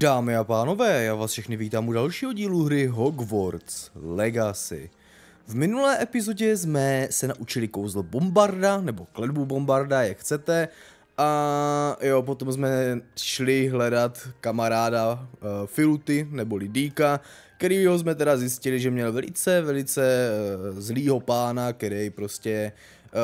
Dámy a pánové, já vás všechny vítám u dalšího dílu hry Hogwarts Legacy. V minulé epizodě jsme se naučili kouzlo Bombarda, nebo kletbu Bombarda, jak chcete. A jo, potom jsme šli hledat kamaráda uh, Filuty, nebo Lidíka, kterýho jsme teda zjistili, že měl velice, velice uh, zlýho pána, který prostě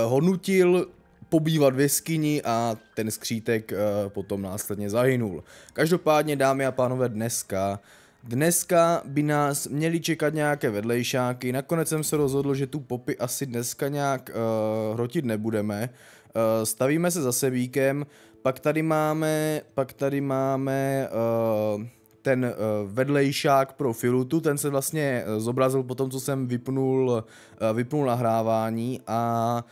uh, ho nutil pobývat v jeskyni a ten skřítek uh, potom následně zahynul. Každopádně, dámy a pánové, dneska Dneska by nás měli čekat nějaké vedlejšáky, nakonec jsem se rozhodl, že tu popy asi dneska nějak uh, hrotit nebudeme. Uh, stavíme se za sebíkem, pak tady máme, pak tady máme uh, ten uh, vedlejšák pro Filutu, ten se vlastně zobrazil po tom, co jsem vypnul, uh, vypnul nahrávání a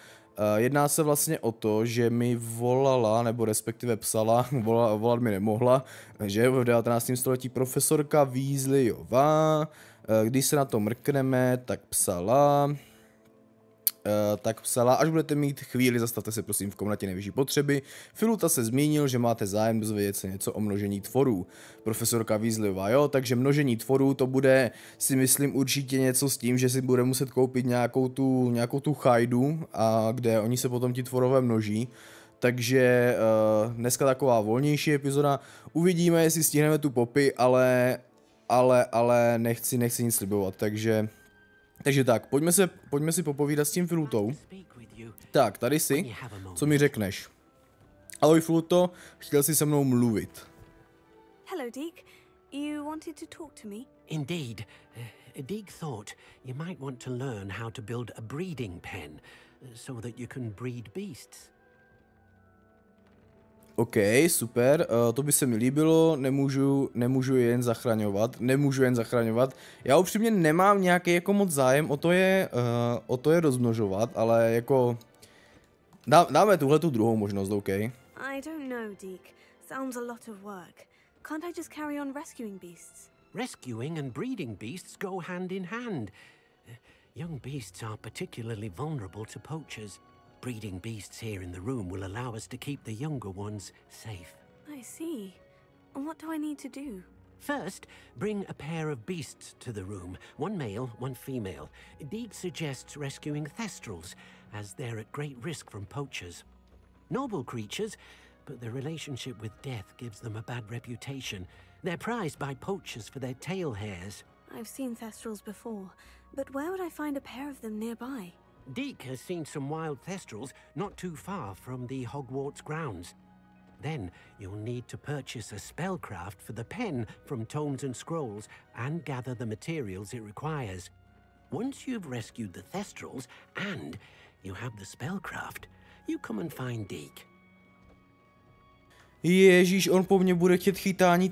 jedná se vlastně o to, že mi volala, nebo respektive psala, volala, volat mi nemohla, že v 19. století profesorka Weasleyová, eh, když se na to mrkneme, tak psala, tak psala, až budete mít chvíli, zastavte se prosím v komnatě nejvyšší potřeby. Filuta se zmínil, že máte zájem dozvědět se něco o množení tvorů. Profesorka Weasleyová, jo, takže množení tvorů to bude, si myslím, určitě něco s tím, že si bude muset koupit nějakou tu, nějakou tu chajdu, a kde oni se potom ti tvorové množí. Takže uh, dneska taková volnější epizoda. Uvidíme, jestli stihneme tu popy, ale, ale, ale nechci, nechci nic slibovat, takže takže tak, pojďme, se, pojďme si popovídat s tím Filutou. Tak, tady si, co mi řekneš? Ahoj Fluto, chtěl jsi se mnou mluvit. Hello, Deke. You wanted to talk to me? Indeed. Uh, Deke thought you might want to learn how to build a breeding pen uh, so that you can breed beasts. OK, super, uh, to by se mi líbilo, nemůžu, nemůžu jen zachraňovat, nemůžu jen zachraňovat. Já upřímně nemám nějaký jako moc zájem o to je, uh, o to je rozmnožovat, ale jako dá, dáme tuhle tu druhou možnost, OK? I don't know, Deke. Sounds a lot of work. Can't I just carry on rescuing beasts? Rescuing and breeding beasts go hand in hand. Uh, young beasts are particularly vulnerable to poachers. Breeding beasts here in the room will allow us to keep the younger ones safe. I see. And what do I need to do? First, bring a pair of beasts to the room. One male, one female. Deeg suggests rescuing Thestrals, as they're at great risk from poachers. Noble creatures, but their relationship with death gives them a bad reputation. They're prized by poachers for their tail hairs. I've seen Thestrals before, but where would I find a pair of them nearby? Deke has seen some wild thestrals not too far from the Hogwarts grounds. Then you'll need to purchase a spellcraft for the pen from Tomes and Scrolls and gather the materials it requires. Once you've rescued the Thestrals and you have the spellcraft, you come and find Deke. Ježíš, on po mně bude chtět chytání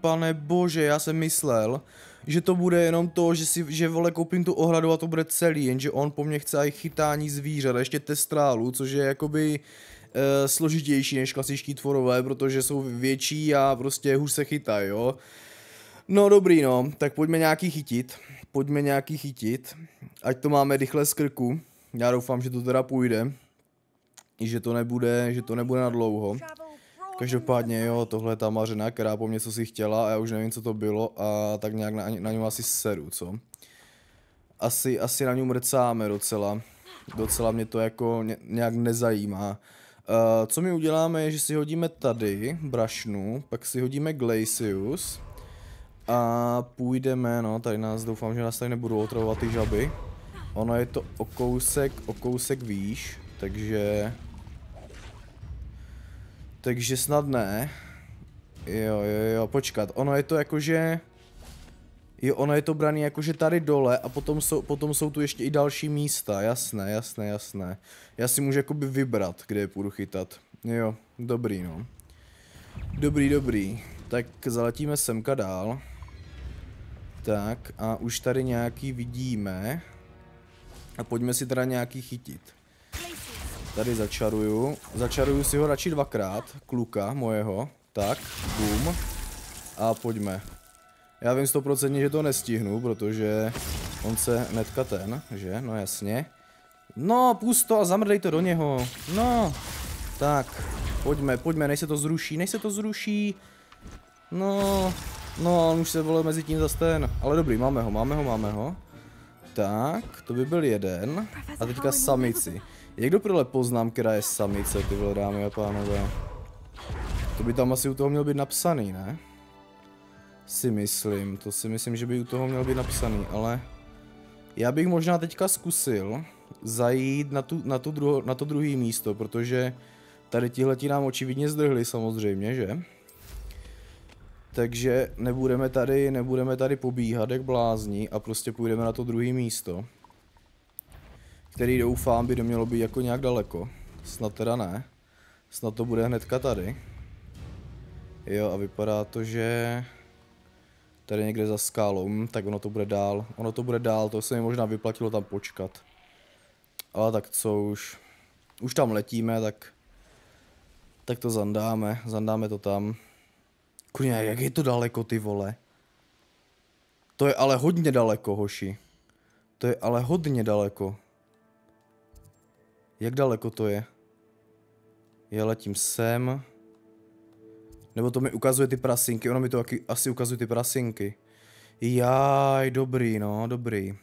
pane bože, já jsem myslel, že to bude jenom to, že si, že vole koupím tu ohradu a to bude celý, jenže on po mně chce i chytání zvířat, a ještě testrálů, což je jakoby e, složitější než klasičtí tvorové, protože jsou větší a prostě hůř se chytají, jo. No dobrý no, tak pojďme nějaký chytit, pojďme nějaký chytit, ať to máme rychle z krku, já doufám, že to teda půjde, i že to nebude, že to nebude na dlouho. Každopádně jo, tohle je ta mařena, která po mně co si chtěla a já už nevím, co to bylo a tak nějak na, na něm asi seru, co? Asi, asi na něm mrcáme docela. Docela mě to jako nějak nezajímá. Uh, co my uděláme je, že si hodíme tady brašnu, pak si hodíme Glacius a půjdeme, no tady nás doufám, že nás tady nebudou otravovat ty žaby. Ono je to o kousek, o kousek výš, takže takže snad ne. Jo, jo, jo, počkat. Ono je to jakože... Jo, ono je to braný jakože tady dole a potom jsou, potom jsou tu ještě i další místa. Jasné, jasné, jasné. Já si můžu jakoby vybrat, kde je půjdu chytat. Jo, dobrý no. Dobrý, dobrý. Tak zaletíme semka dál. Tak a už tady nějaký vidíme. A pojďme si teda nějaký chytit. Tady začaruju. Začaruju si ho radši dvakrát, kluka mojeho. Tak, boom. A pojďme. Já vím stoprocentně, že to nestihnu, protože on se netka ten, že? No jasně. No, pusto a zamrdej to do něho. No. Tak, pojďme, pojďme, než se to zruší, než se to zruší. No, no, on už se vole mezi tím zase ten. Ale dobrý, máme ho, máme ho, máme ho. Tak, to by byl jeden. A teďka samici. Jak do pryle poznám, která je samice, ty vole dámy a pánové? To by tam asi u toho mělo být napsaný, ne? Si myslím, to si myslím, že by u toho mělo být napsaný, ale... Já bych možná teďka zkusil zajít na, tu, na, tu druho, na to druhé místo, protože tady tihleti nám očividně zdrhli samozřejmě, že? Takže nebudeme tady, nebudeme tady pobíhat jak blázni a prostě půjdeme na to druhé místo. Který doufám by nemělo být jako nějak daleko. Snad teda ne. Snad to bude hnedka tady. Jo a vypadá to, že tady někde za skálou, hm, tak ono to bude dál. Ono to bude dál, to se mi možná vyplatilo tam počkat. Ale tak co už. Už tam letíme, tak tak to zandáme, zandáme to tam. Kurňa, jak je to daleko, ty vole? To je ale hodně daleko, hoši. To je ale hodně daleko. Jak daleko to je? Já letím sem. Nebo to mi ukazuje ty prasinky, ono mi to asi ukazuje ty prasinky. Jaj, dobrý, no, dobrý.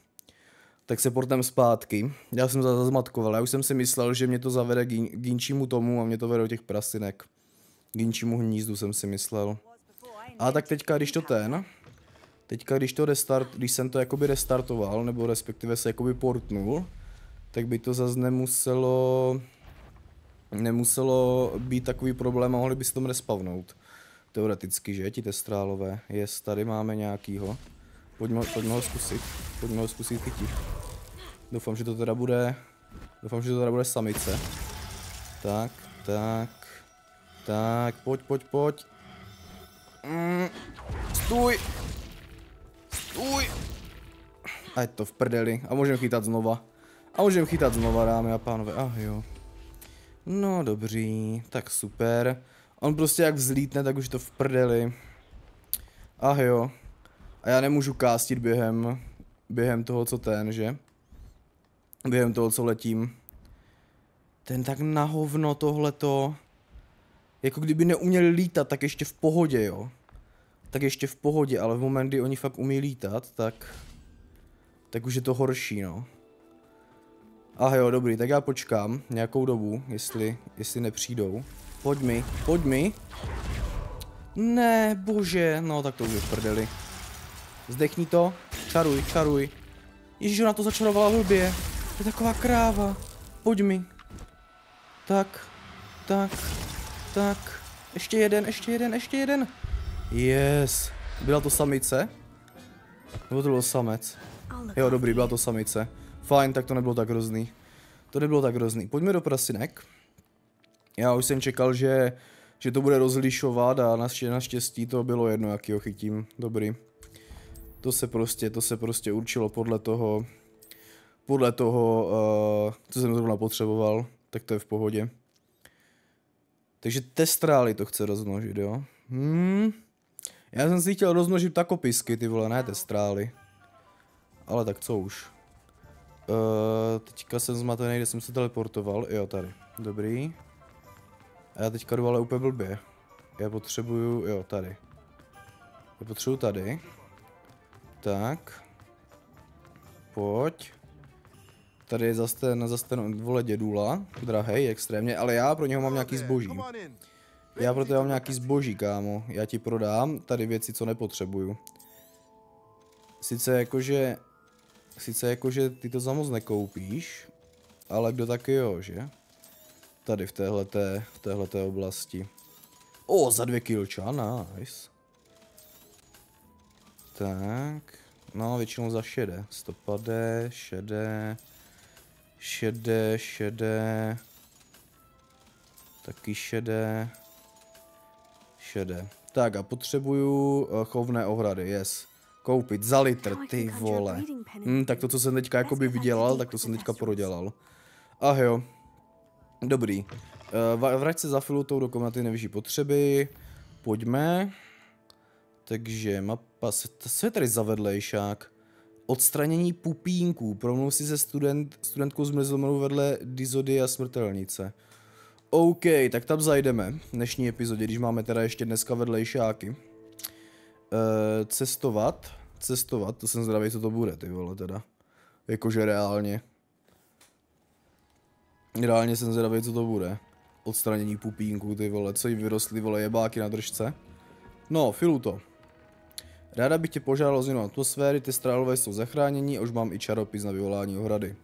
Tak se portem zpátky. Já jsem za zmatkoval, já už jsem si myslel, že mě to zavede k ginčímu tomu a mě to vede do těch prasinek. Ginčímu hnízdu jsem si myslel. A tak teďka, když to ten, teďka když to restart, když jsem to jakoby restartoval, nebo respektive se jakoby portnul, tak by to zase nemuselo, nemuselo být takový problém a mohli by se tom respawnout. Teoreticky, že, ti testrálové. Jest, tady máme nějakýho. Pojďme, pojďme ho zkusit, pojďme ho zkusit chytit. Doufám, že to teda bude, doufám, že to teda bude samice. Tak, tak, tak, pojď, pojď, pojď. Mm, stůj! Stůj! Ať to v prdeli. A můžeme chytat znova. A můžeme chytat znova, dámy a pánové. Ah jo. No dobří, tak super. On prostě jak vzlítne, tak už to v prdeli. Ah jo. A já nemůžu kástit během, během toho, co ten, že? Během toho, co letím. Ten tak na hovno tohleto. Jako kdyby neuměli lítat, tak ještě v pohodě, jo. Tak ještě v pohodě, ale v moment, kdy oni fakt umí lítat, tak... Tak už je to horší, no. A jo, dobrý, tak já počkám nějakou dobu, jestli, jestli nepřijdou. Pojď mi, pojď mi. Ne, bože, no tak to už je v prdeli. Zdechni to, čaruj, čaruj. Ježíš, ona to začarovala blbě. To je taková kráva. Pojď mi. Tak, tak, tak. Ještě jeden, ještě jeden, ještě jeden. Yes. Byla to samice? Nebo to byl samec? Jo, dobrý, byla to samice. Fajn, tak to nebylo tak hrozný. To nebylo tak hrozný. Pojďme do prasinek. Já už jsem čekal, že, že to bude rozlišovat a naštěstí to bylo jedno, jaký ho chytím. Dobrý. To se prostě, to se prostě určilo podle toho, podle toho, uh, co jsem zrovna potřeboval, tak to je v pohodě. Takže testrály to chce rozmnožit, jo? Hmm. Já jsem si chtěl rozmnožit takopisky, ty vole, ne testrály. Ale tak co už. Uh, teďka jsem zmatený, kde jsem se teleportoval. Jo, tady. Dobrý. A já teďka jdu ale úplně blbě. Já potřebuju, jo, tady. Já potřebuju tady. Tak. Pojď. Tady je zase ten, zase ten vole dědula, drahej, extrémně, ale já pro něho mám nějaký zboží. Já pro mám nějaký zboží, kámo. Já ti prodám tady věci, co nepotřebuju. Sice jakože... Sice jakože ty to za moc nekoupíš, ale kdo taky jo, že? Tady v téhleté, v téhleté oblasti. O, za dvě kilča, nice. Tak, no většinou za šedé. Stopade, šedé, šedé, šedé, taky šedé, šedé. Tak a potřebuju uh, chovné ohrady, yes. Koupit za litr, ty vole. Hm, tak to, co jsem teďka jakoby vydělal, tak to jsem teďka prodělal. Ah jo. Dobrý. Uh, vrať se za filutou do komnaty nevyšší potřeby. Pojďme. Takže mapa, co je tady za vedlejšák? Odstranění pupínků, promluv si se student, studentkou z vedle Dizody a smrtelnice. OK, tak tam zajdeme v dnešní epizodě, když máme teda ještě dneska vedlejšáky. Uh, cestovat. Cestovat, to jsem zdravý, co to bude, ty vole, teda. Jakože reálně. Reálně jsem zvědavý, co to bude. Odstranění pupínku, ty vole, co jí vyrostly, vole, jebáky na držce. No, filu to. Ráda bych tě požádal o změnu atmosféry, ty strálové jsou zachránění a už mám i čaropis na vyvolání ohrady.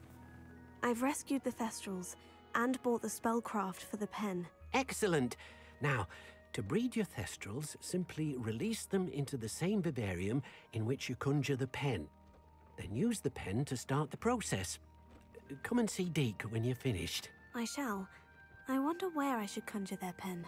I've rescued the Thestrals and bought the spellcraft for the pen. Excellent. Now, to breed your Thestrals, simply release them into the same vivarium in which you conjure the pen. Then use the pen to start the process. Come and see Deke when you're finished. I shall. I wonder where I should conjure their pen.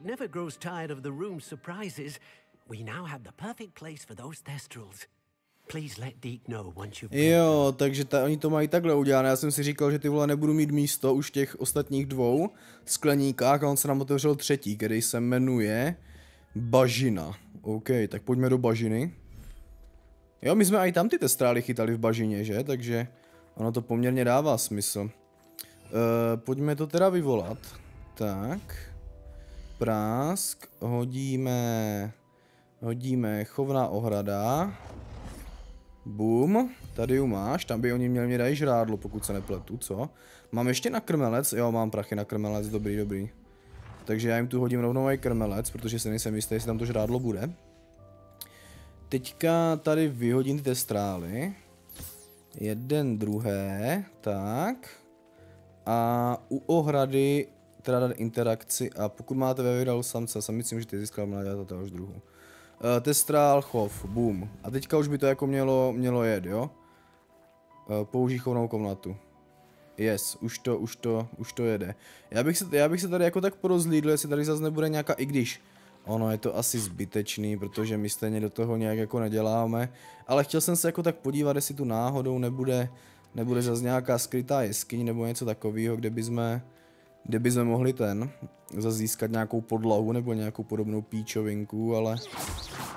Deke never grows tired of the room's surprises. We now have the perfect place for those Thestrals. Please let Deke know once you've... Jo, takže ta, oni to mají takhle udělané. Já jsem si říkal, že ty vole nebudu mít místo už těch ostatních dvou skleníkách a on se nám otevřel třetí, který se jmenuje Bažina. OK, tak pojďme do Bažiny. Jo, my jsme i tam ty testrály chytali v Bažině, že? Takže ono to poměrně dává smysl. Uh, pojďme to teda vyvolat. Tak prásk, hodíme, hodíme chovná ohrada. Boom, tady ju máš, tam by oni měli mě dají žrádlo, pokud se nepletu, co? Mám ještě na krmelec, jo, mám prachy na krmelec, dobrý, dobrý. Takže já jim tu hodím rovnou i krmelec, protože se nejsem jistý, jestli tam to žrádlo bude. Teďka tady vyhodím ty testrály. Jeden, druhé, tak. A u ohrady teda dát interakci a pokud máte ve videu samce a samici, můžete získat mláďata téhož druhu. Uh, testrál, chov, boom. A teďka už by to jako mělo, mělo jet, jo? Uh, použij chovnou komnatu. Yes, už to, už to, už to jede. Já bych, se, já bych se tady jako tak porozlídl, jestli tady zase nebude nějaká, i když ono je to asi zbytečný, protože my stejně do toho nějak jako neděláme, ale chtěl jsem se jako tak podívat, jestli tu náhodou nebude, nebude zase nějaká skrytá jeskyň nebo něco takového, kde bychom kde by jsme mohli ten, získat nějakou podlahu nebo nějakou podobnou píčovinku, ale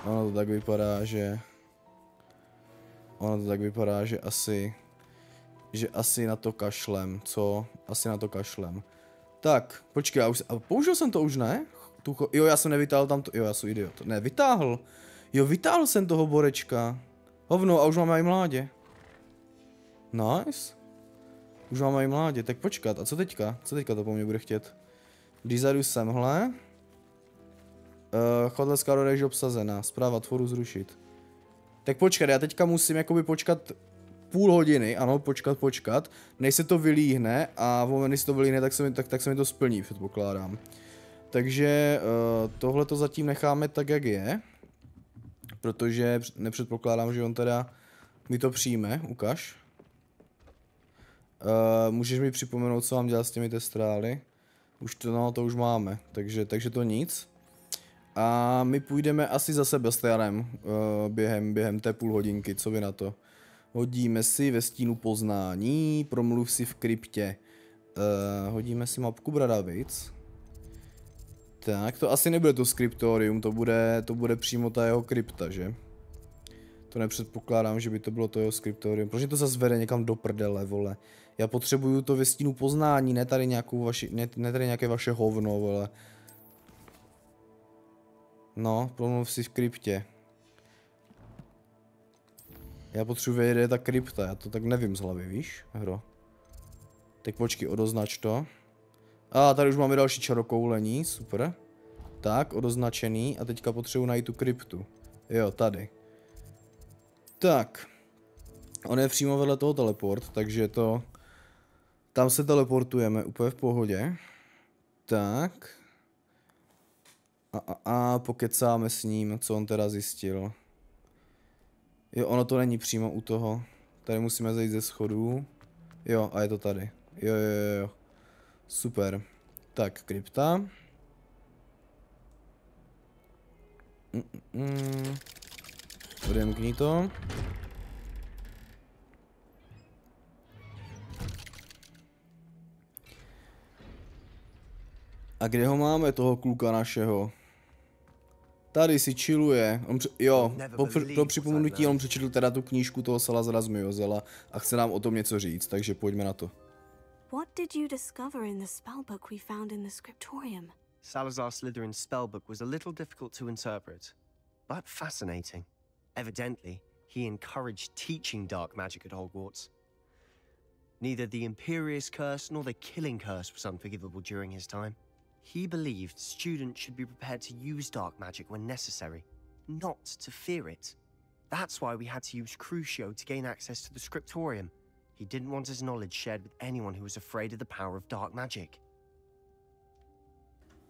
ono to tak vypadá, že ono to tak vypadá, že asi že asi na to kašlem, co? Asi na to kašlem. Tak, počkej, já už, a použil jsem to už, ne? Tucho, jo, já jsem nevytáhl tam to, jo, já jsem idiot. Ne, vytáhl. Jo, vytáhl jsem toho borečka. Hovno, a už máme i mládě. Nice. Už mám i mládě, tak počkat, a co teďka? Co teďka to po mně bude chtět? Když zajdu semhle. Uh, eh, chodlecká roda je obsazená, zpráva tvoru zrušit. Tak počkat, já teďka musím jakoby počkat půl hodiny, ano, počkat, počkat, než se to vylíhne a v moment, kdy se to vylíhne, tak se mi, tak, tak se mi to splní, předpokládám. Takže uh, tohle to zatím necháme tak, jak je. Protože nepředpokládám, že on teda mi to přijme, ukaž. Uh, můžeš mi připomenout, co mám dělat s těmi testrály? Už to, no, to už máme, takže, takže to nic. A my půjdeme asi za Sebastianem uh, během, během té půl hodinky, co vy na to? Hodíme si ve stínu poznání, promluv si v kryptě. Uh, hodíme si mapku Bradavic. Tak, to asi nebude to skriptorium, to bude, to bude přímo ta jeho krypta, že? To nepředpokládám, že by to bylo to jeho skriptorium. Proč to zase vede někam do prdele, vole? Já potřebuju to ve stínu poznání, ne tady nějakou vaši, ne, ne tady nějaké vaše hovno, vole. No, promluv si v kryptě. Já potřebuji vědět, je ta krypta, já to tak nevím z hlavy, víš, hro. Tak počkej, odoznač to. A tady už máme další čarokoulení, super. Tak, odoznačený a teďka potřebuji najít tu kryptu. Jo, tady. Tak. On je přímo vedle toho teleport, takže to tam se teleportujeme úplně v pohodě. Tak. A, a, a pokecáme s ním, co on teda zjistil. Jo, ono to není přímo u toho. Tady musíme zajít ze schodů. Jo, a je to tady. Jo, jo, jo. Super. Tak, krypta. Mm, mm. mm. Odemkni to. A kde ho máme, toho kluka našeho? Tady si chilluje. On pře- jo, po, pro připomenutí on přečetl teda tu knížku toho Salazara z Miozela a chce nám o tom něco říct, takže pojďme na to. What did you discover in the spellbook we found in the scriptorium? Salazar Slytherin's spellbook was a little difficult to interpret, but fascinating. Evidently, he encouraged teaching dark magic at Hogwarts. Neither the Imperious Curse nor the Killing Curse was unforgivable during his time. He believed students should be prepared to use dark magic when necessary, not to fear it. That's why we had to use Crucio to gain access to the scriptorium. He didn't want his knowledge shared with anyone who was afraid of the power of dark magic.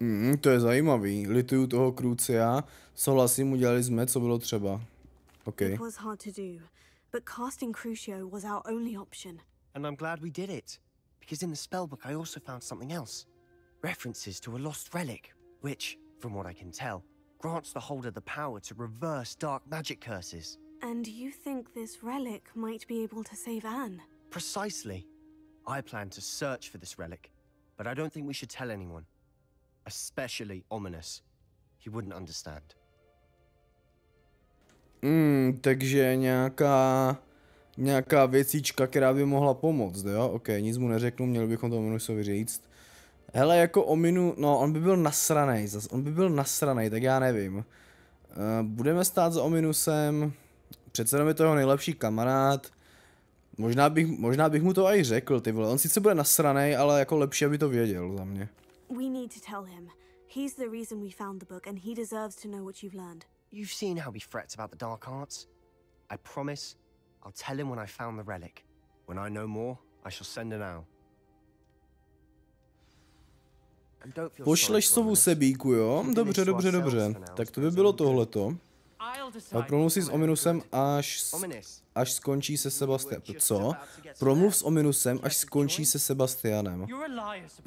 Mm, to je zajímavý. Lituju toho Krucia. Souhlasím, udělali jsme, co bylo třeba. OK. It was hard to do, but casting Crucio was our only option. And I'm glad we did it, because in the spellbook I also found something else. References to a lost relic, which, from what I can tell, grants the holder the power to reverse dark magic curses. And you think this relic might be able to save Anne? Precisely. I plan to search for this relic, but I don't think we should tell anyone. Especially Ominous. He wouldn't understand. Mm, takže nějaká, nějaká věcička, která by mohla pomoct, jo? OK, nic mu neřeknu, měli bychom to Ominusovi říct. Hele, jako Ominu, no on by byl nasranej, zas, on by byl nasranej, tak já nevím. Uh, budeme stát za Ominusem, přece jenom je to jeho nejlepší kamarád. Možná bych, možná bych mu to i řekl, ty vole. On sice bude nasranej, ale jako lepší, aby to věděl za mě. We need to tell him. He's the reason we found the book, and he deserves to know what you've learned. You've seen how he frets about the dark arts. I promise I'll tell him when I found the relic. When I know more, I shall send an owl. Pošleš sovu sebíku, jo? Dobře, dobře, dobře. Tak to by bylo tohleto. Tak promluv si s Ominusem, až, až skončí se Sebastianem. Co? Promluv s Ominusem, až skončí se Sebastianem.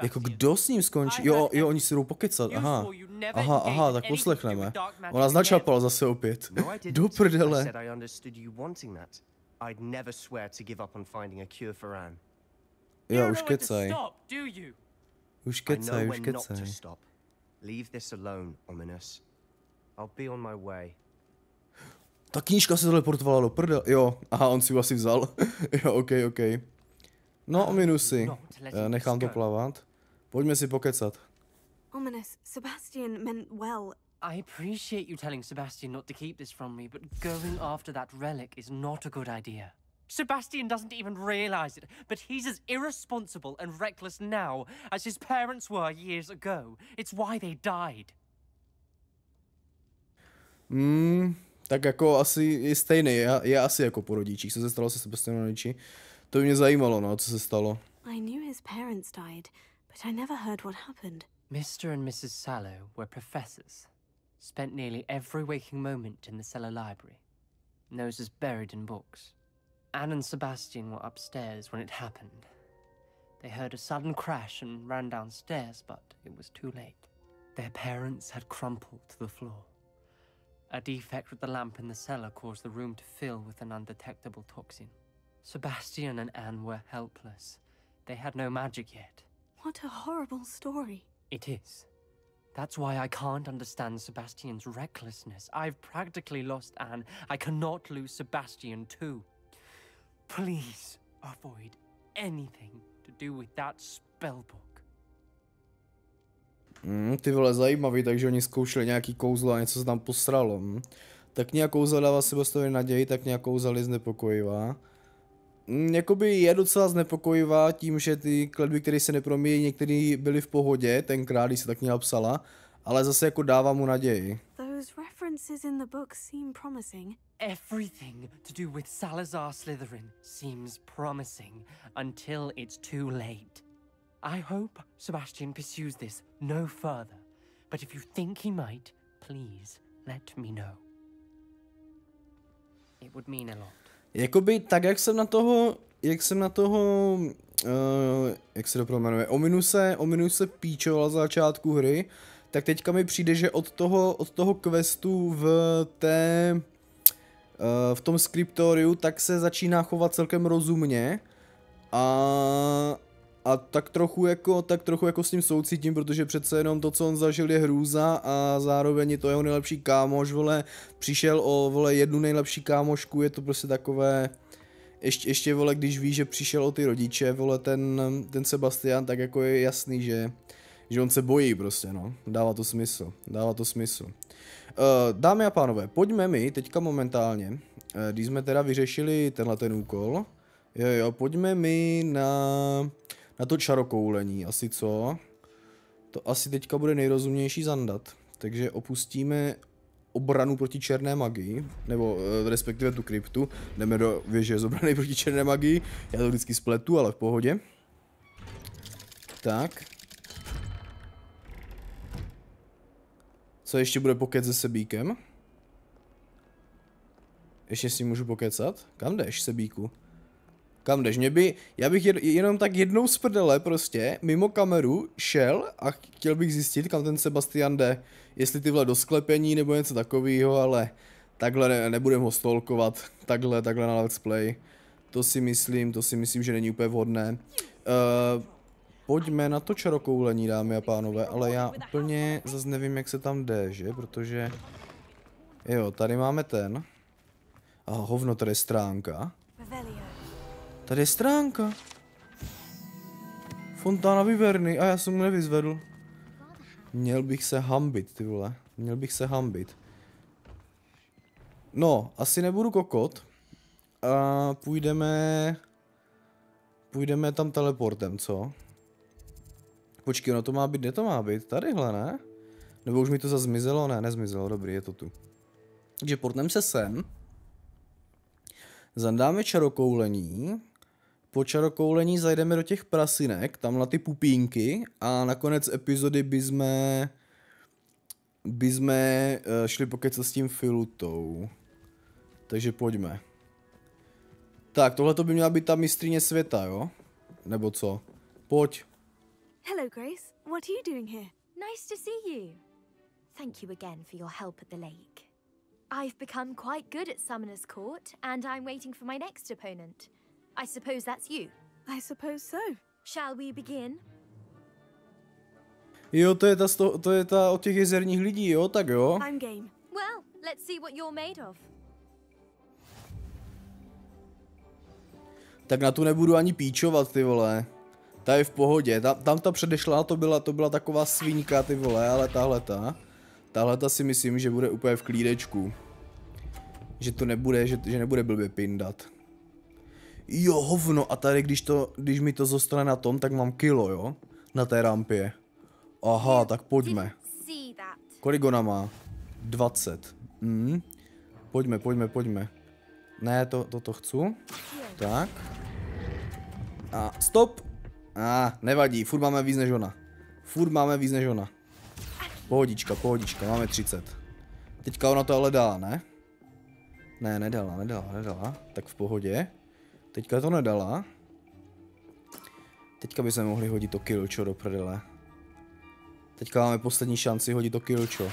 Jako kdo s ním skončí? Jo, jo, oni si jdou pokecat, aha. Aha, aha, tak poslechneme. Ona značapala zase opět. No. Do prdele. said I understood you wanting that. I'd never swear to give up on finding a cure for Anne. Jo, už kecaj. Už I know kecaj, už when not to kecaj. stop. Leave this alone, Ominous. I'll be on my way. Ta knížka se teleportovala do prdel. Jo, aha, on si ji asi vzal. jo, ok, ok. No, Ominusy, eh, nechám to plavat. Pojďme si pokecat. Ominous, Sebastian meant well. I appreciate you telling Sebastian not to keep this from me, but going after that relic is not a good idea. Sebastian doesn't even realize it, but he's as irresponsible and reckless now as his parents were years ago. It's why they died. Hmm, tak jako asi je stejný, je, je asi jako po rodičích. Co se stalo se Sebastianem rodiči? To by mě zajímalo, no, co se stalo. I knew his parents died, but I never heard what happened. Mr. and Mrs. Sallow were professors, spent nearly every waking moment in the cellar library, noses buried in books. Anne and Sebastian were upstairs when it happened. They heard a sudden crash and ran downstairs, but it was too late. Their parents had crumpled to the floor. A defect with the lamp in the cellar caused the room to fill with an undetectable toxin. Sebastian and Anne were helpless. They had no magic yet. What a horrible story. It is. That's why I can't understand Sebastian's recklessness. I've practically lost Anne. I cannot lose Sebastian too. Please avoid anything to do with that spellbook. Hmm, ty vole, zajímavý, takže oni zkoušeli nějaký kouzlo a něco se tam posralo. Hm. Tak nějak kouzel dává Sebastianovi naději, tak nějak kouzel je znepokojivá. Hm, jakoby je docela znepokojivá tím, že ty kletby, které se nepromíjí, některé byly v pohodě, tenkrát, když se tak nějak psala, ale zase jako dává mu naději. Those references in the book seem promising. Everything to do with Salazar Slytherin seems promising until it's too late. I hope Sebastian pursues this no further, but if you think he might, please let me know. It would mean a lot. Jakoby tak, jak jsem na toho, jak jsem na toho, uh, jak se to promenuje, Ominuse, Ominuse píčoval za začátku hry, tak teďka mi přijde, že od toho, od toho questu v té, uh, v tom skriptoriu, tak se začíná chovat celkem rozumně a, a tak trochu jako, tak trochu jako s tím soucítím, protože přece jenom to, co on zažil je hrůza a zároveň je to jeho nejlepší kámoš, vole, přišel o, vole, jednu nejlepší kámošku, je to prostě takové, ještě, ještě vole, když ví, že přišel o ty rodiče, vole, ten, ten Sebastian, tak jako je jasný, že, že on se bojí prostě, no. Dává to smysl, dává to smysl. Uh, dámy a pánové, pojďme mi teďka momentálně, uh, když jsme teda vyřešili tenhle ten úkol, jo jo, pojďme mi na, na to čarokoulení, asi co? To asi teďka bude nejrozumnější zandat. Takže opustíme obranu proti černé magii, nebo uh, respektive tu kryptu. Jdeme do věže z obrany proti černé magii. Já to vždycky spletu, ale v pohodě. Tak. Co ještě bude pokec se sebíkem? Ještě si můžu pokecat? Kam jdeš, sebíku? Kam jdeš? Mě by, já bych jed, jenom tak jednou z prdele prostě mimo kameru šel a chtěl bych zjistit, kam ten Sebastian jde. Jestli tyhle do sklepení nebo něco takového, ale takhle ne, nebudem ho stolkovat. Takhle, takhle na let's play. To si myslím, to si myslím, že není úplně vhodné. Uh, pojďme na to čarokoulení, dámy a pánové, ale já úplně zase nevím, jak se tam jde, že? Protože... Jo, tady máme ten. A hovno, tady je stránka. Tady je stránka. Fontána Viverny a já jsem mu nevyzvedl. Měl bych se hambit, ty vole. Měl bych se hambit. No, asi nebudu kokot. A půjdeme... Půjdeme tam teleportem, co? Počkej, no to má být, kde to má být? Tadyhle, ne? Nebo už mi to zase zmizelo? Ne, nezmizelo, dobrý, je to tu. Takže portnem se sem. Zandáme čarokoulení. Po čarokoulení zajdeme do těch prasinek, tam na ty pupínky a na konec epizody bychom bychom eh, šli pokecat s tím filutou. Takže pojďme. Tak, tohle to by měla být ta mistrině světa, jo? Nebo co? Pojď. Hello, Grace. What are you doing here? Nice to see you. Thank you again for your help at the lake. I've become quite good at Summoner's Court, and I'm waiting for my next opponent. I suppose that's you. I suppose so. Shall we begin? Jo, to je ta, sto, to je ta od těch jezerních lidí, jo? Tak jo. I'm game. Well, let's see what you're made of. Tak na tu nebudu ani píčovat, ty vole. Ta je v pohodě. Ta, tam ta předešla, to byla, to byla taková svinka, ty vole, ale tahle ta. Tahle ta si myslím, že bude úplně v klídečku. Že to nebude, že, že nebude blbě pindat. Jo, hovno, a tady když to, když mi to zostane na tom, tak mám kilo, jo? Na té rampě. Aha, tak pojďme. Kolik ona má? 20. Mhm. Pojďme, pojďme, pojďme. Ne, to, to, to chci. Tak. A stop. A, ah, nevadí, furt máme víc než ona. Furt máme víc než ona. Pohodička, pohodička, máme 30. Teďka ona to ale dala, ne? Ne, nedala, nedala, nedala. Tak v pohodě. Teďka to nedala. Teďka bychom mohli hodit to killčo do prdele. Teďka máme poslední šanci hodit to killčo.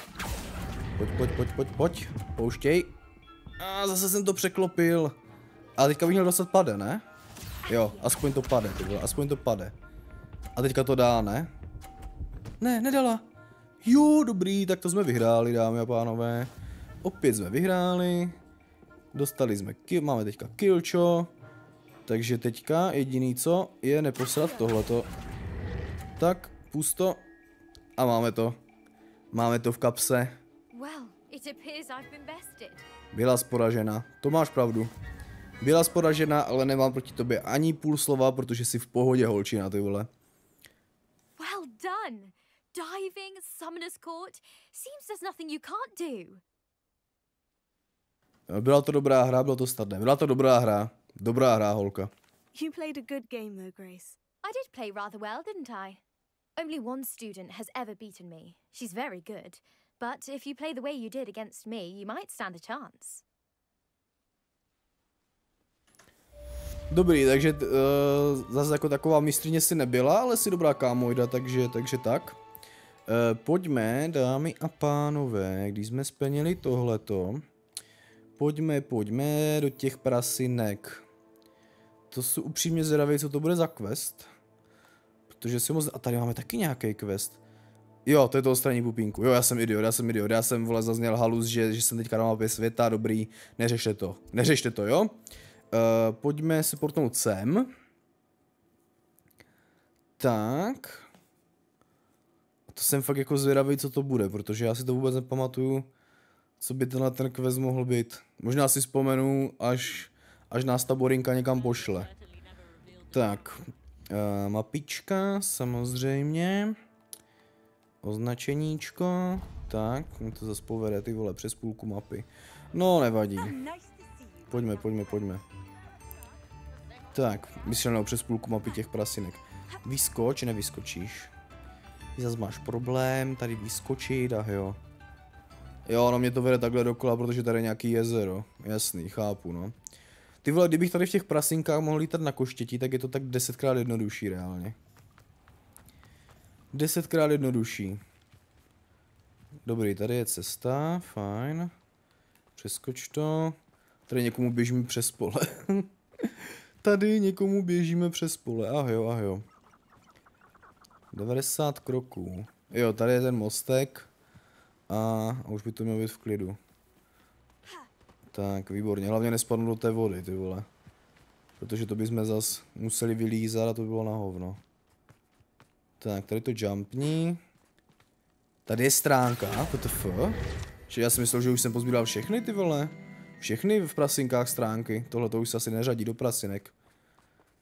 Pojď, pojď, pojď, pojď, pojď. Pouštěj. A zase jsem to překlopil. A teďka bych měl dostat pade, ne? Jo, aspoň to pade, ty vole, aspoň to pade. A teďka to dá, ne? Ne, nedala. Jo, dobrý, tak to jsme vyhráli, dámy a pánové. Opět jsme vyhráli. Dostali jsme kill, máme teďka killčo. Takže teďka jediný co je neposrat tohleto. Tak, pusto. A máme to. Máme to v kapse. Byla sporažena. To máš pravdu. Byla sporažena, ale nemám proti tobě ani půl slova, protože jsi v pohodě holčina, ty vole. Well done. Diving, Summoner's Court. Seems there's nothing you can't do. Byla to dobrá hra, bylo to snadné. Byla to dobrá hra. Dobrá hra, holka. You played a good game, though, Grace. I did play rather well, didn't I? Only one student has ever beaten me. She's very good. But if you play the way you did against me, you might stand a chance. Dobrý, takže uh, zase jako taková mistrině si nebyla, ale si dobrá kámojda, takže, takže tak. Uh, pojďme, dámy a pánové, když jsme splnili tohleto, pojďme, pojďme do těch prasinek. To jsou upřímně zvědavé, co to bude za quest. protože si moc... A tady máme taky nějaký quest. Jo, to je to odstranění pupínku. Jo, já jsem idiot, já jsem idiot. Já jsem, vole, zazněl halus, že, že jsem teďka na mapě světa, dobrý. Neřešte to. Neřešte to, jo? Uh, pojďme se portnout sem. Tak. To jsem fakt jako zvědavý, co to bude, protože já si to vůbec nepamatuju, co by tenhle ten quest mohl být. Možná si vzpomenu, až, až nás ta borinka někam pošle. Tak, uh, mapička, samozřejmě. Označeníčko. Tak, mi to zase povede ty vole přes půlku mapy. No, nevadí. Pojďme, pojďme, pojďme. Tak, myslím, přes půlku mapy těch prasinek. Vyskoč, nevyskočíš. Zase máš problém, tady vyskočit a jo. Jo, no mě to vede takhle dokola, protože tady je nějaký jezero. Jasný, chápu, no. Ty vole, kdybych tady v těch prasinkách mohl lítat na koštěti, tak je to tak desetkrát jednodušší reálně. Desetkrát jednodušší. Dobrý, tady je cesta, fajn. Přeskoč to. Tady někomu běžíme přes pole. tady někomu běžíme přes pole, ah jo, ah jo. 90 kroků. Jo, tady je ten mostek. A, a už by to mělo být v klidu. Tak, výborně. Hlavně nespadnu do té vody, ty vole. Protože to bychom zas museli vylízat a to by bylo na hovno. Tak, tady to jumpní. Tady je stránka, WTF. Že já si myslel, že už jsem pozbíral všechny ty vole. Všechny v prasinkách stránky. Tohle to už se asi neřadí do prasinek.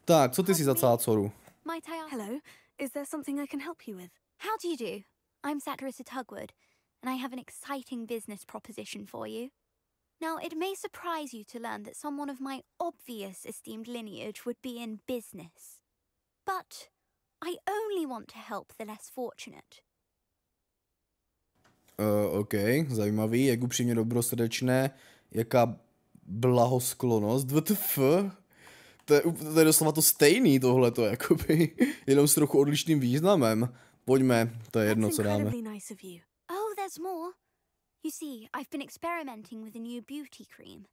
Tak, co ty si za cácoru? Hello, is there something I can help you with? How do you do? I'm Saccharissa Tugwood, and I have an exciting business proposition for you. Now, it may surprise you to learn that someone of my obvious esteemed lineage would be in business. But I only want to help the less fortunate. Uh, OK, zajímavý, jak upřímně dobrosrdečné, jaká blahosklonost, WTF, to je, to je doslova to stejný tohleto, jakoby, jenom s trochu odlišným významem. Pojďme, to je jedno, co dáme. Oh, there's more. You see, I've been experimenting with a new beauty cream.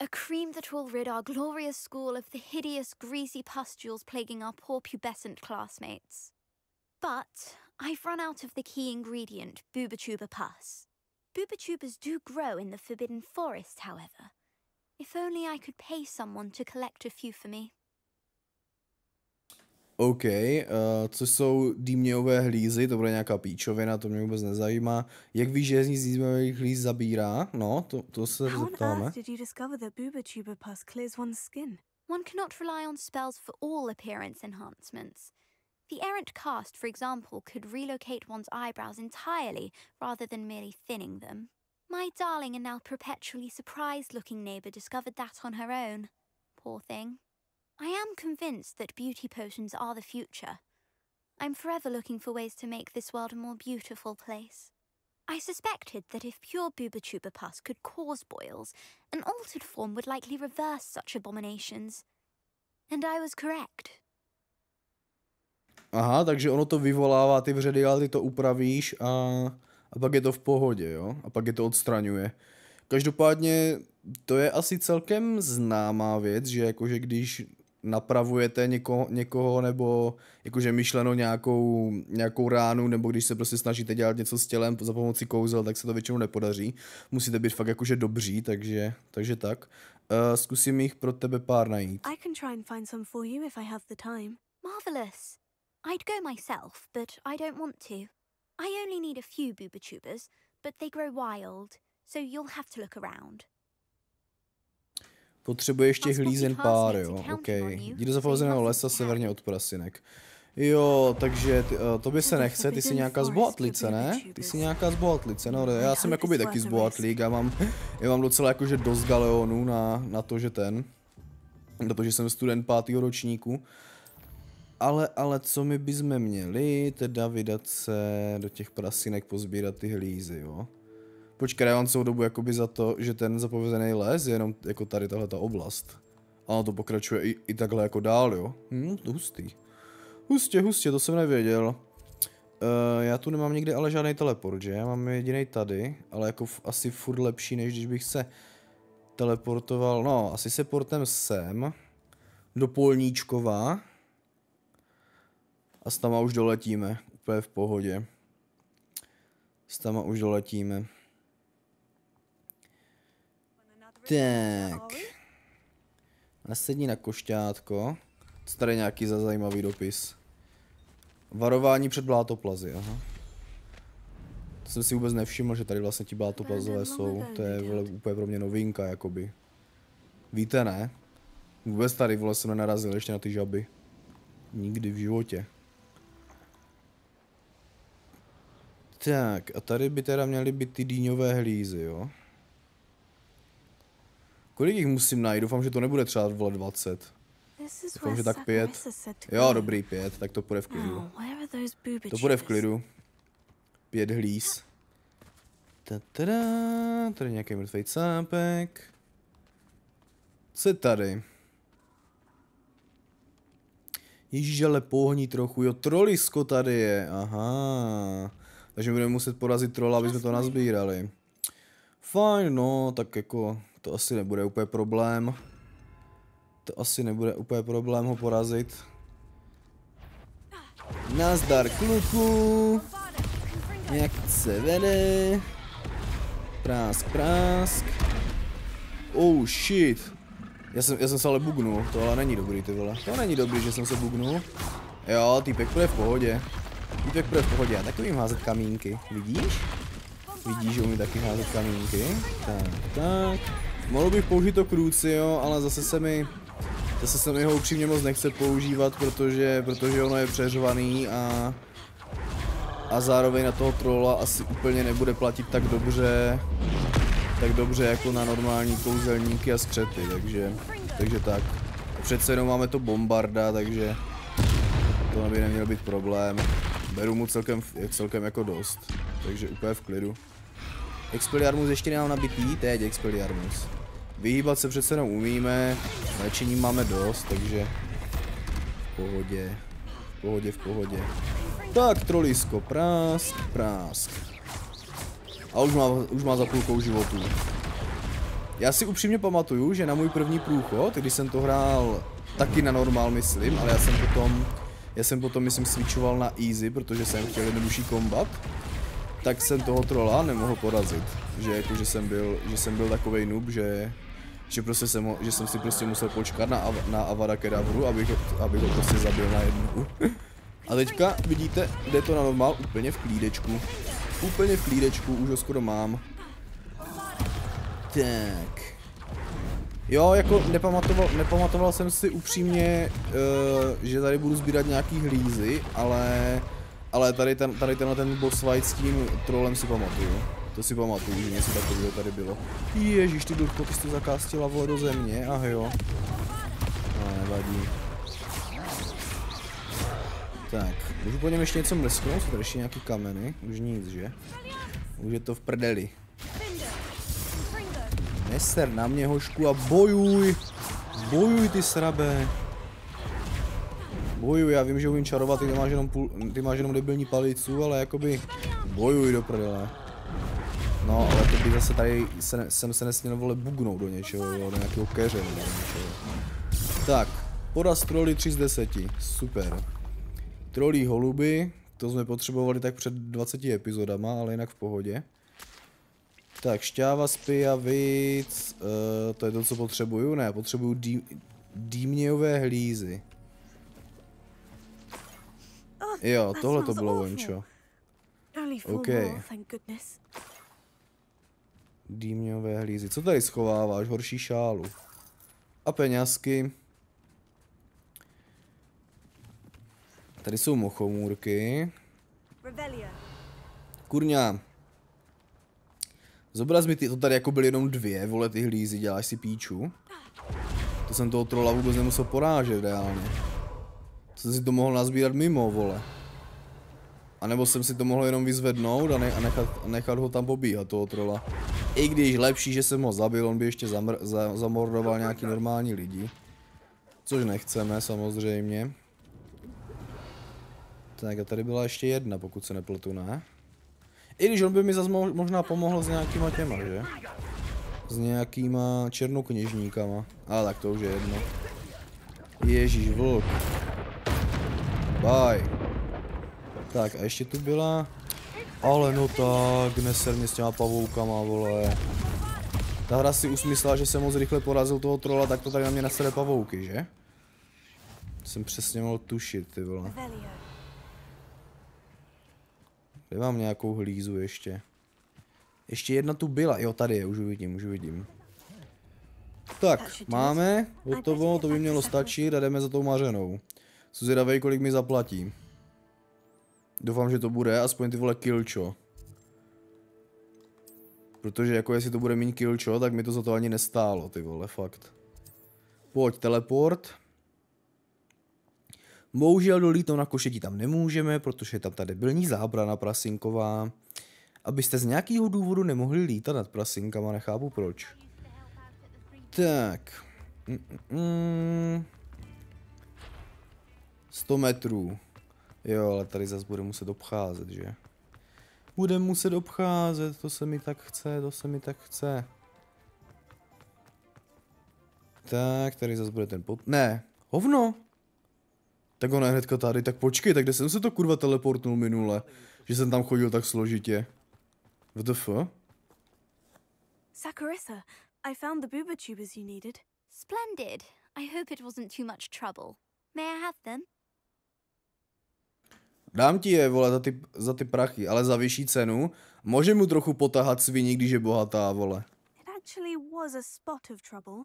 A cream that will rid our glorious school of the hideous, greasy pustules plaguing our poor pubescent classmates. But I've run out of the key ingredient, Boobachuba pus. Boobachubas do grow in the Forbidden Forest, however. If only I could pay someone to collect a few for me. OK, uh, co jsou dýmňové hlízy, to bude nějaká píčovina, to mě vůbec nezajímá. Jak víš, že z ní dýmňových hlíz zabírá? No, to, to se How on zeptáme. earth did you discover that Booba tuber pus clears one's skin? One cannot rely on spells for all appearance enhancements. The errant cast, for example, could relocate one's eyebrows entirely rather than merely thinning them. My darling and now perpetually surprised looking neighbour discovered that on her own. Poor thing. I am convinced that beauty potions are the future. I'm forever looking for ways to make this world a more beautiful place. I suspected that if pure Booba pus could cause boils, an altered form would likely reverse such abominations. And I was correct. Aha, takže ono to vyvolává ty vředy, ale ty to upravíš a, a pak je to v pohodě, jo? A pak je to odstraňuje. Každopádně to je asi celkem známá věc, že jakože když napravujete někoho, někoho nebo jakože myšleno nějakou, nějakou ránu, nebo když se prostě snažíte dělat něco s tělem za pomocí kouzel, tak se to většinou nepodaří. Musíte být fakt jakože dobří, takže, takže tak. Uh, zkusím jich pro tebe pár najít. I I'd go myself, but I don't want to. I only need a few boobatubers, but they grow wild, so you'll have to look around. Potřebuješ těch hlízen pár, jo, ok. Jdi do zapozeného lesa severně od prasinek. Jo, takže ty, uh, tobě se nechce, ty jsi nějaká zbohatlice, ne? Ty jsi nějaká zbohatlice, no já jsem jakoby taky zbohatlík, já mám, já mám docela jakože dost galeonů na, na to, že ten, na to, že jsem student pátého ročníku. Ale, ale co my bychom měli, teda vydat se do těch prasinek pozbírat ty hlízy, jo? Počkej, já mám celou dobu jakoby za to, že ten zapovězený les je jenom jako tady tahle ta oblast. A ono to pokračuje i, i takhle jako dál, jo? Hm, hustý. Hustě, hustě, to jsem nevěděl. Uh, já tu nemám nikdy ale žádný teleport, že? Já mám jediný tady, ale jako f- asi furt lepší, než když bych se teleportoval, no, asi se portem sem, do Polníčkova. A s tama už doletíme, úplně v pohodě. S tama už doletíme. Tak. Nasední na košťátko. Co tady nějaký za zajímavý dopis? Varování před blátoplazy, aha. To jsem si vůbec nevšiml, že tady vlastně ti blátoplazové jsou. To je vole, úplně pro mě novinka, jakoby. Víte, ne? Vůbec tady, vole, jsem nenarazil ještě na ty žaby. Nikdy v životě. Tak, a tady by teda měly být ty dýňové hlízy, jo? Kolik jich musím najít? Doufám, že to nebude třeba vole 20. This is Doufám, že tak pět. Jo, dobrý, pět, tak to půjde v klidu. Booby To bude v klidu. Pět hlíz. Tatada, tady nějaký mrtvý cápek. Co je tady? Ježíš, ale pohní trochu, jo, trolisko tady je, aha. Takže budeme muset porazit trola, aby jsme to nazbírali. Fajn, no, tak jako, to asi nebude úplně problém. To asi nebude úplně problém ho porazit. Nazdar kluku. Jak se vede? Prásk, prásk. Oh shit. Já jsem, já jsem se ale bugnul, to ale není dobrý ty vole. To není dobrý, že jsem se bugnul. Jo, týpek bude v pohodě. Týpek bude v pohodě, já taky umím házet kamínky, vidíš? Vidíš, že umím taky házet kamínky. Tak, tak. Mohl bych použít to Crucio, ale zase se mi Zase se mi ho upřímně moc nechce používat, protože, protože ono je přeřvaný a a zároveň na toho trolla asi úplně nebude platit tak dobře tak dobře jako na normální kouzelníky a skřety, takže, takže tak. Přece jenom máme to bombarda, takže to by neměl být problém. Beru mu celkem, celkem jako dost, takže úplně v klidu. Expelliarmus ještě nemám nabitý, teď Expelliarmus. Vyhýbat se přece jenom umíme, léčení máme dost, takže v pohodě, v pohodě, v pohodě. Tak, trolisko, prásk, prásk. A už má, už má za půlkou životů. Já si upřímně pamatuju, že na můj první průchod, když jsem to hrál taky na normál, myslím, ale já jsem potom, já jsem potom, myslím, switchoval na easy, protože jsem chtěl jednodušší kombat, tak jsem toho trola nemohl porazit. Že jako, že jsem byl, že jsem byl takovej noob, že že prostě jsem, že jsem si prostě musel počkat na, Av- na Avada Kedavru, abych abych ho prostě zabil na jednu. A teďka vidíte, jde to na normál úplně v klídečku. Úplně v klídečku, už ho skoro mám. Tak. Jo, jako nepamatoval, nepamatoval jsem si upřímně, uh, že tady budu sbírat nějaký hlízy, ale, ale tady, ten, tady tenhle ten boss fight s tím trolem si pamatuju. To si pamatuju, že něco takového tady bylo. Ježíš, ty blbko, ty jsi to zakástila vole do země, ah jo. No, nevadí. Tak, můžu po něm ještě něco mlesknout? Jsou tady ještě nějaký kameny? Už nic, že? Už je to v prdeli. Neser na mě hošku a bojuj! Bojuj ty srabe! Bojuj, já vím, že umím čarovat, ty máš jenom, půl, ty máš jenom debilní palicu, ale jakoby bojuj do prdele. No, ale to by zase tady se, jsem se nesměl vole bugnout do něčeho, jo, do nějakého keře nebo něčeho. Tak, poraz troly 3 z 10, super. Trolí holuby, to jsme potřebovali tak před 20 epizodama, ale jinak v pohodě. Tak, šťáva z pijavic, uh, to je to, co potřebuju? Ne, potřebuju dý, dýmnějové hlízy. Jo, that tohle to bylo vončo. Goodness. Dýmňové hlízy. Co tady schováváš? Horší šálu. A peňazky. Tady jsou mochomůrky. Kurňa. Zobraz mi ty, to tady jako byly jenom dvě, vole ty hlízy, děláš si píču. To jsem toho trola vůbec nemusel porážet reálně. Jsem si to mohl nazbírat mimo, vole. A nebo jsem si to mohl jenom vyzvednout a, ne, a nechat, a nechat ho tam pobíhat, toho trola. I když lepší, že jsem ho zabil, on by ještě zamr, za, zamordoval nějaký normální lidi. Což nechceme, samozřejmě. Tak a tady byla ještě jedna, pokud se nepletu, ne? I když on by mi zase mo- možná pomohl s nějakýma těma, že? S nějakýma černokněžníkama. Ale tak to už je jedno. Ježíš, vlk. Bye. Tak a ještě tu byla... Ale no tak, neser mě s těma pavoukama, vole. Ta hra si usmyslela, že jsem moc rychle porazil toho trola, tak to tady na mě nasede pavouky, že? Jsem přesně mohl tušit, ty vole. Kde mám nějakou hlízu ještě? Ještě jedna tu byla, jo tady je, už ji vidím, už vidím. Tak, máme, hotovo, to by mělo stačit a jdeme za tou mařenou. Jsem zvědavej, kolik mi zaplatí. Doufám, že to bude aspoň ty vole killčo. Protože jako jestli to bude méně killčo, tak mi to za to ani nestálo, ty vole, fakt. Pojď, teleport. Bohužel dolítnout na košetí tam nemůžeme, protože je tam ta debilní zábrana prasinková. Abyste z nějakého důvodu nemohli lítat nad prasinkama, nechápu proč. Tak. Mm. 100 metrů. Jo, ale tady zase bude muset obcházet, že? Bude muset obcházet, to se mi tak chce, to se mi tak chce. Tak, tady zase bude ten pot... Ne, hovno! Tak ona je hnedka tady, tak počkej, tak kde jsem se to kurva teleportnul minule? Že jsem tam chodil tak složitě. WTF? Sakurissa, I found the booba tubers you needed. Splendid. I hope it wasn't too much trouble. May I have them? Dám ti je, vole, za ty, za ty prachy, ale za vyšší cenu. Může mu trochu potahat sviní, když je bohatá, vole. It actually was a spot of trouble.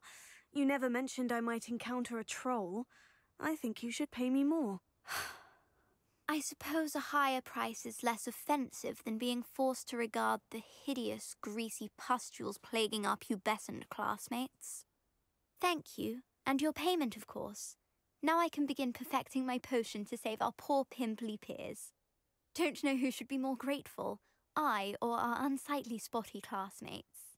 You never mentioned I might encounter a troll. I think you should pay me more. I suppose a higher price is less offensive than being forced to regard the hideous, greasy pustules plaguing our pubescent classmates. Thank you, and your payment, of course. Now I can begin perfecting my potion to save our poor pimply peers. Don't know who should be more grateful, I or our unsightly spotty classmates.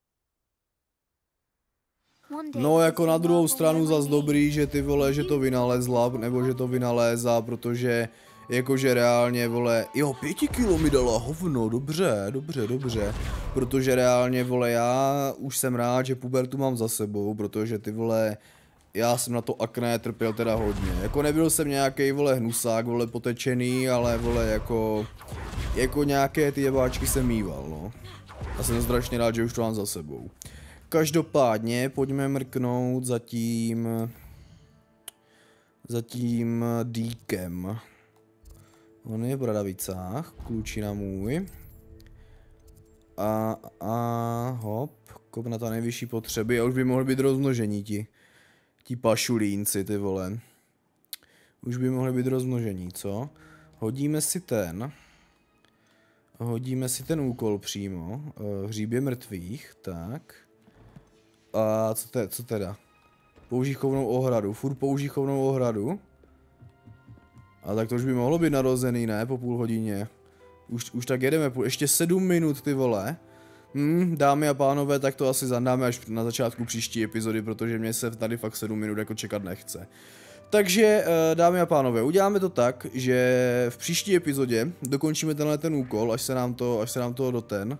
No jako na druhou stranu zas dobrý, že ty vole, že to vynalezla, nebo že to vynalézá, protože jakože reálně vole, jo pěti kilo mi dala hovno, dobře, dobře, dobře, protože reálně vole já už jsem rád, že pubertu mám za sebou, protože ty vole, já jsem na to akné trpěl teda hodně, jako nebyl jsem nějaký vole hnusák, vole potečený, ale vole jako, jako nějaké ty jebáčky jsem mýval, no. A jsem strašně rád, že už to mám za sebou. Každopádně pojďme mrknout za tím... Za tím díkem. On je v Bradavicách, klučina můj. A, a hop, kop na ta nejvyšší potřeby a už by mohli být rozmnožení ti. Ti pašulínci, ty vole. Už by mohli být rozmnožení, co? Hodíme si ten. Hodíme si ten úkol přímo. eh, Hříbě mrtvých, tak. A co, te, co teda? Použij chovnou ohradu. Furt použij chovnou ohradu. A tak to už by mohlo být narozený, ne? Po půl hodině. Už, už tak jedeme, půl, ještě sedm minut, ty vole. Hm, dámy a pánové, tak to asi zandáme až na začátku příští epizody, protože mě se tady fakt sedm minut jako čekat nechce. Takže, eh, dámy a pánové, uděláme to tak, že v příští epizodě dokončíme tenhle ten úkol, až se nám to, až se nám to do ten,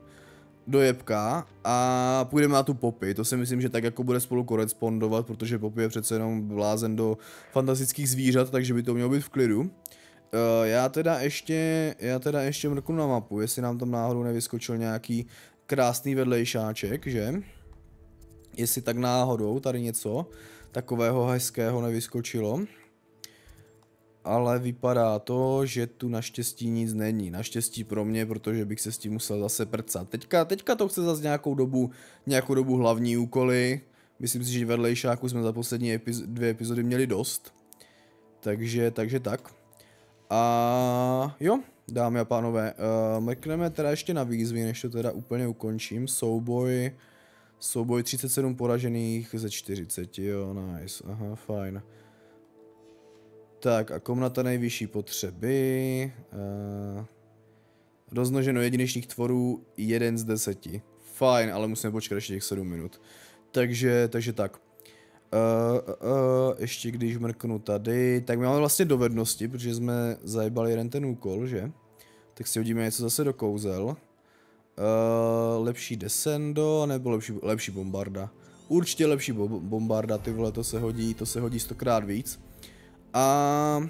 do jebka a půjdeme na tu Popy. To si myslím, že tak jako bude spolu korespondovat, protože Popy je přece jenom blázen do fantastických zvířat, takže by to mělo být v klidu. Uh, já teda ještě, já teda ještě mrknu na mapu, jestli nám tam náhodou nevyskočil nějaký krásný vedlejšáček, že? Jestli tak náhodou tady něco takového hezkého nevyskočilo. Ale vypadá to, že tu naštěstí nic není. Naštěstí pro mě, protože bych se s tím musel zase prcat. Teďka, teďka to chce zase nějakou dobu, nějakou dobu hlavní úkoly. Myslím si, že vedlejšáku jsme za poslední epiz- dvě epizody měli dost. Takže, takže tak. A jo, dámy a pánové, uh, mrkneme teda ještě na výzvy, než to teda úplně ukončím. Souboj, souboj 37 poražených ze 40, jo, nice, aha, fajn. Tak a komnata nejvyšší potřeby. Uh, rozmnoženo jedinečných tvorů jeden z deseti. Fajn, ale musíme počkat ještě těch 7 minut. Takže, takže tak. Uh, uh, ještě když mrknu tady, tak my máme vlastně dovednosti, protože jsme zajebali jeden ten úkol, že? Tak si hodíme něco zase do kouzel. Uh, lepší descendo, nebo lepší, lepší bombarda. Určitě lepší bo- bombarda, ty vole, to se hodí, to se hodí stokrát víc. A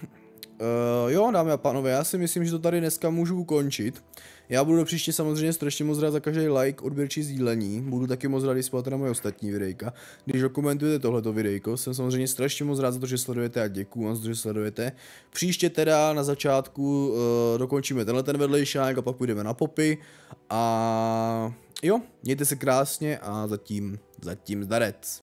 Uh, jo, dámy a pánové, já si myslím, že to tady dneska můžu ukončit. Já budu příště samozřejmě strašně moc rád za každý like, odběr či sdílení. Budu taky moc rád, když na moje ostatní videjka. Když dokumentujete tohleto videjko, jsem samozřejmě strašně moc rád za to, že sledujete a děkuju vám za to, že sledujete. Příště teda na začátku uh, dokončíme tenhle ten vedlejšák a pak půjdeme na popy. A jo, mějte se krásně a zatím, zatím zdarec.